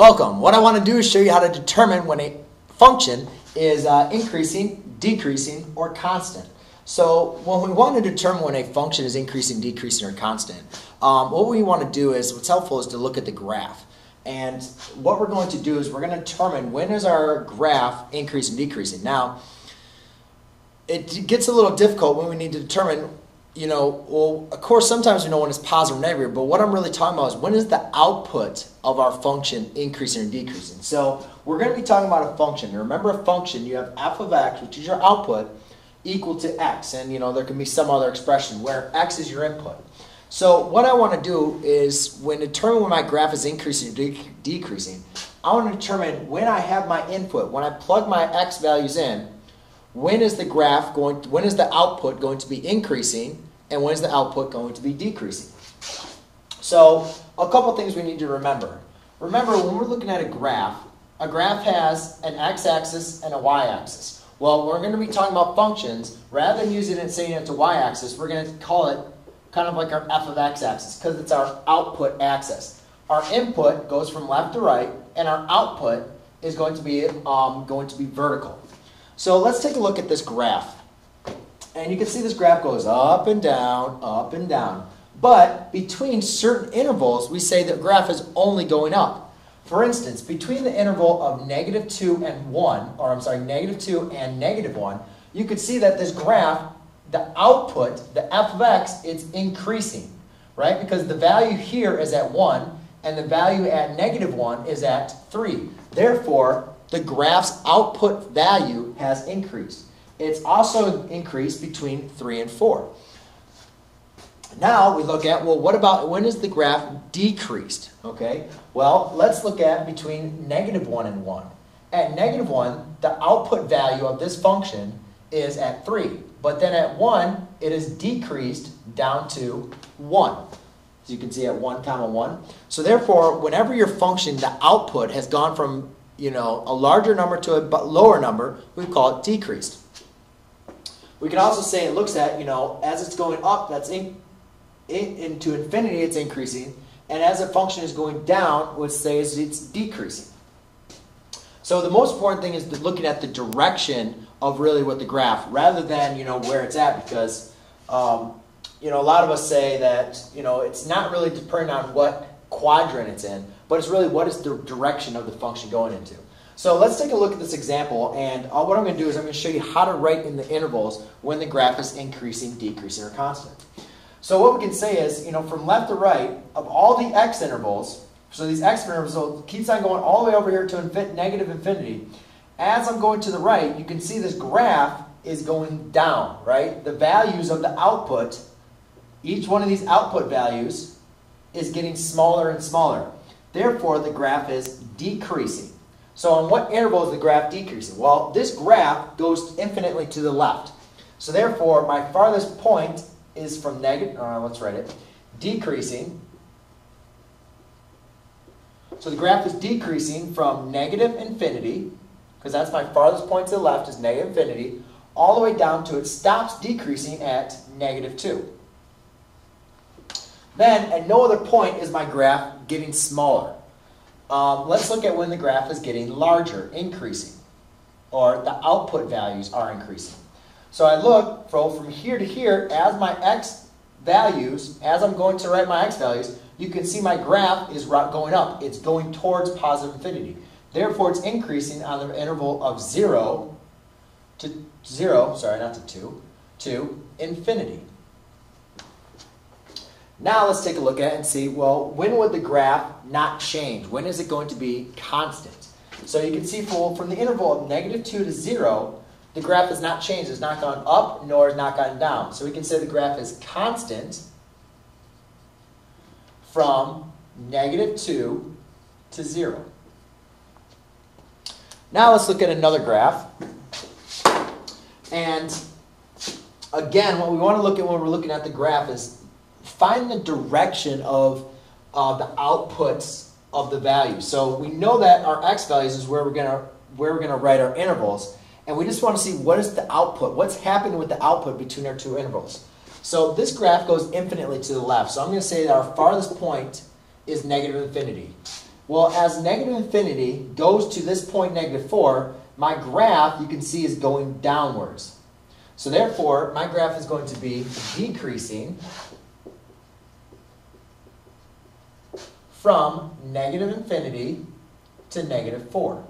Welcome. What I want to do is show you how to determine when a function is uh, increasing, decreasing, or constant. So when we want to determine when a function is increasing, decreasing, or constant, um, what we want to do is, what's helpful is to look at the graph. And what we're going to do is we're going to determine when is our graph increasing, decreasing. Now, it gets a little difficult when we need to determine you know, well, of course, sometimes we know when it's positive or negative, but what I'm really talking about is when is the output of our function increasing or decreasing. So we're going to be talking about a function. remember a function, you have f of x, which is your output, equal to x. And, you know, there can be some other expression where x is your input. So what I want to do is when determine when my graph is increasing or de decreasing, I want to determine when I have my input, when I plug my x values in, when is the graph going, to, when is the output going to be increasing and when is the output going to be decreasing? So a couple things we need to remember. Remember when we're looking at a graph, a graph has an x-axis and a y-axis. Well, we're going to be talking about functions. Rather than using it saying it's a y-axis, we're going to call it kind of like our f of x-axis because it's our output axis. Our input goes from left to right, and our output is going to be um, going to be vertical. So let's take a look at this graph. And you can see this graph goes up and down, up and down. But between certain intervals, we say the graph is only going up. For instance, between the interval of negative 2 and 1, or I'm sorry, negative 2 and negative 1, you could see that this graph, the output, the f of x, it's increasing, right? Because the value here is at 1, and the value at negative 1 is at 3. Therefore, the graph's output value has increased. It's also increased between 3 and 4. Now we look at, well, what about, when is the graph decreased? Okay, well, let's look at between negative 1 and 1. At negative 1, the output value of this function is at 3. But then at 1, it is decreased down to 1. As you can see at 1 comma 1. So therefore, whenever your function, the output has gone from you know, a larger number to a lower number, we call it decreased. We can also say it looks at, you know, as it's going up, that's in, in, into infinity, it's increasing. And as a function is going down, let's say it's decreasing. So the most important thing is looking at the direction of really what the graph, rather than, you know, where it's at, because, um, you know, a lot of us say that, you know, it's not really dependent on what quadrant it's in, but it's really what is the direction of the function going into. So let's take a look at this example, and uh, what I'm going to do is I'm going to show you how to write in the intervals when the graph is increasing, decreasing, or constant. So what we can say is, you know, from left to right, of all the x intervals, so these x intervals keeps on going all the way over here to infin negative infinity. As I'm going to the right, you can see this graph is going down, right? The values of the output, each one of these output values is getting smaller and smaller. Therefore, the graph is decreasing. So on what interval is the graph decreasing? Well, this graph goes infinitely to the left. So therefore, my farthest point is from negative, uh, let's write it, decreasing. So the graph is decreasing from negative infinity, because that's my farthest point to the left is negative infinity, all the way down to it stops decreasing at negative 2. Then, at no other point is my graph getting smaller. Um, let's look at when the graph is getting larger, increasing, or the output values are increasing. So I look from here to here, as my x values, as I'm going to write my x values, you can see my graph is going up. It's going towards positive infinity. Therefore, it's increasing on the interval of 0 to 0, sorry, not to 2, to infinity. Now let's take a look at it and see, well, when would the graph not change? When is it going to be constant? So you can see for, from the interval of negative 2 to 0, the graph has not changed. It's not gone up, nor has not gone down. So we can say the graph is constant from negative 2 to 0. Now let's look at another graph. And again, what we want to look at when we're looking at the graph is find the direction of uh, the outputs of the value. So we know that our x values is where we're gonna where we're gonna write our intervals, and we just want to see what is the output, what's happening with the output between our two intervals. So this graph goes infinitely to the left. So I'm going to say that our farthest point is negative infinity. Well, as negative infinity goes to this point, negative 4, my graph, you can see, is going downwards. So therefore, my graph is going to be decreasing from negative infinity to negative 4.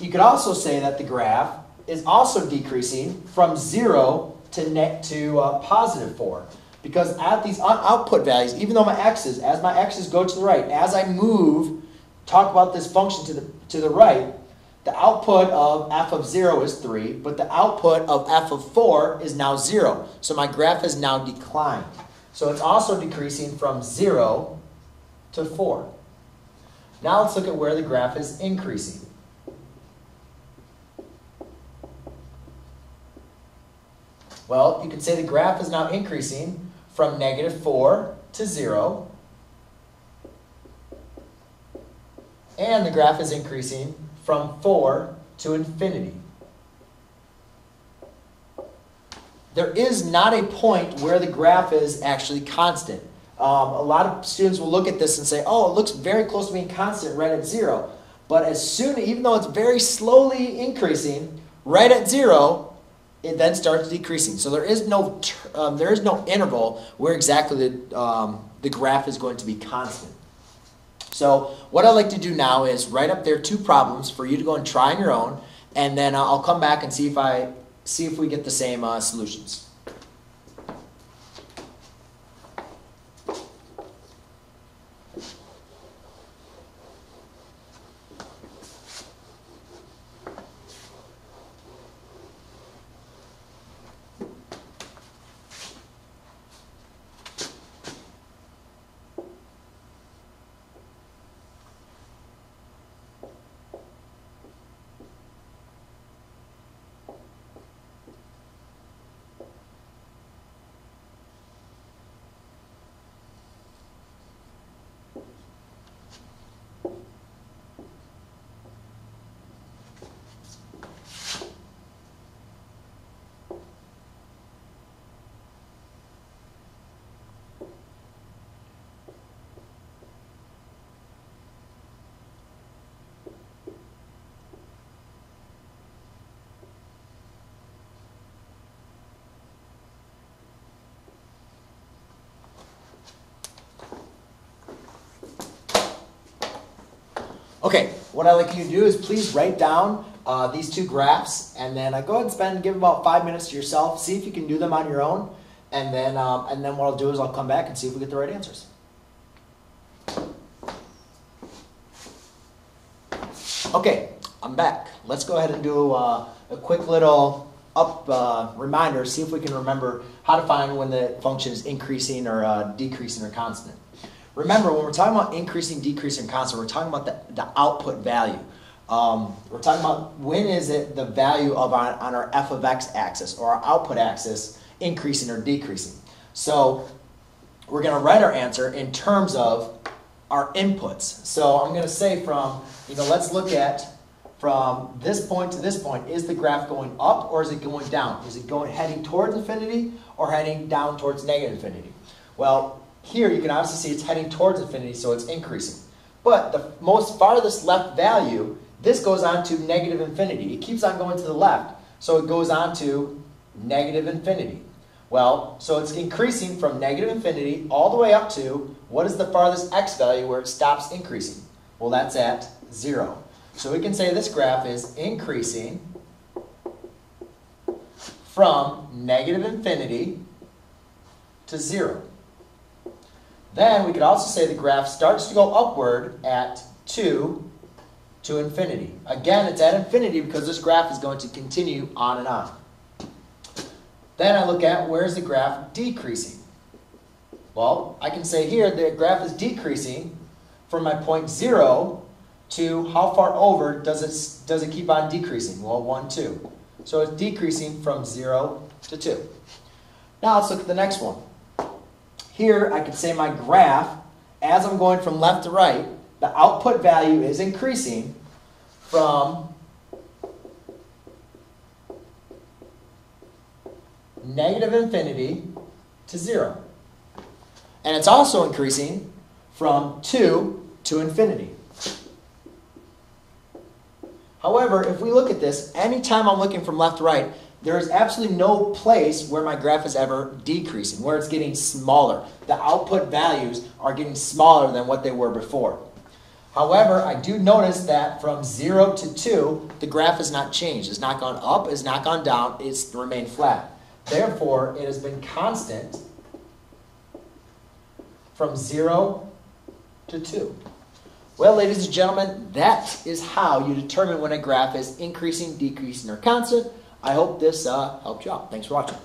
You could also say that the graph is also decreasing from 0 to, net to uh, positive 4. Because at these output values, even though my x's, as my x's go to the right, as I move, talk about this function to the, to the right, the output of f of 0 is 3, but the output of f of 4 is now 0. So my graph has now declined. So it's also decreasing from 0 to 4. Now let's look at where the graph is increasing. Well, you can say the graph is now increasing from negative 4 to 0. And the graph is increasing from 4 to infinity. There is not a point where the graph is actually constant. Um, a lot of students will look at this and say, oh, it looks very close to being constant right at 0. But as soon, even though it's very slowly increasing, right at 0, it then starts decreasing. So there is no um, there is no interval where exactly the um, the graph is going to be constant. So what I like to do now is write up there two problems for you to go and try on your own, and then I'll come back and see if I see if we get the same uh, solutions. Okay, what I'd like you to do is please write down uh, these two graphs and then uh, go ahead and spend, give about five minutes to yourself. See if you can do them on your own. And then, um, and then what I'll do is I'll come back and see if we get the right answers. Okay, I'm back. Let's go ahead and do uh, a quick little up uh, reminder, see if we can remember how to find when the function is increasing or uh, decreasing or constant. Remember, when we're talking about increasing, decreasing, constant, we're talking about the, the output value. Um, we're talking about when is it the value of our, on our f of x axis or our output axis increasing or decreasing. So we're going to write our answer in terms of our inputs. So I'm going to say from, you know, let's look at from this point to this point, is the graph going up or is it going down? Is it going heading towards infinity or heading down towards negative infinity? Well, here you can obviously see it's heading towards infinity, so it's increasing. But the most farthest left value, this goes on to negative infinity. It keeps on going to the left, so it goes on to negative infinity. Well, so it's increasing from negative infinity all the way up to, what is the farthest x value where it stops increasing? Well, that's at 0. So we can say this graph is increasing from negative infinity to 0. Then we could also say the graph starts to go upward at 2 to infinity. Again, it's at infinity because this graph is going to continue on and on. Then I look at where's the graph decreasing. Well, I can say here the graph is decreasing from my point 0 to how far over does it, does it keep on decreasing? Well, 1, 2. So it's decreasing from 0 to 2. Now let's look at the next one. Here, I could say my graph, as I'm going from left to right, the output value is increasing from negative infinity to 0. And it's also increasing from 2 to infinity. However, if we look at this, anytime I'm looking from left to right, there is absolutely no place where my graph is ever decreasing, where it's getting smaller. The output values are getting smaller than what they were before. However, I do notice that from 0 to 2, the graph has not changed. It's not gone up, it's not gone down, it's remained flat. Therefore, it has been constant from 0 to 2. Well, ladies and gentlemen, that is how you determine when a graph is increasing, decreasing, or constant. I hope this uh, helped you out. Thanks for watching.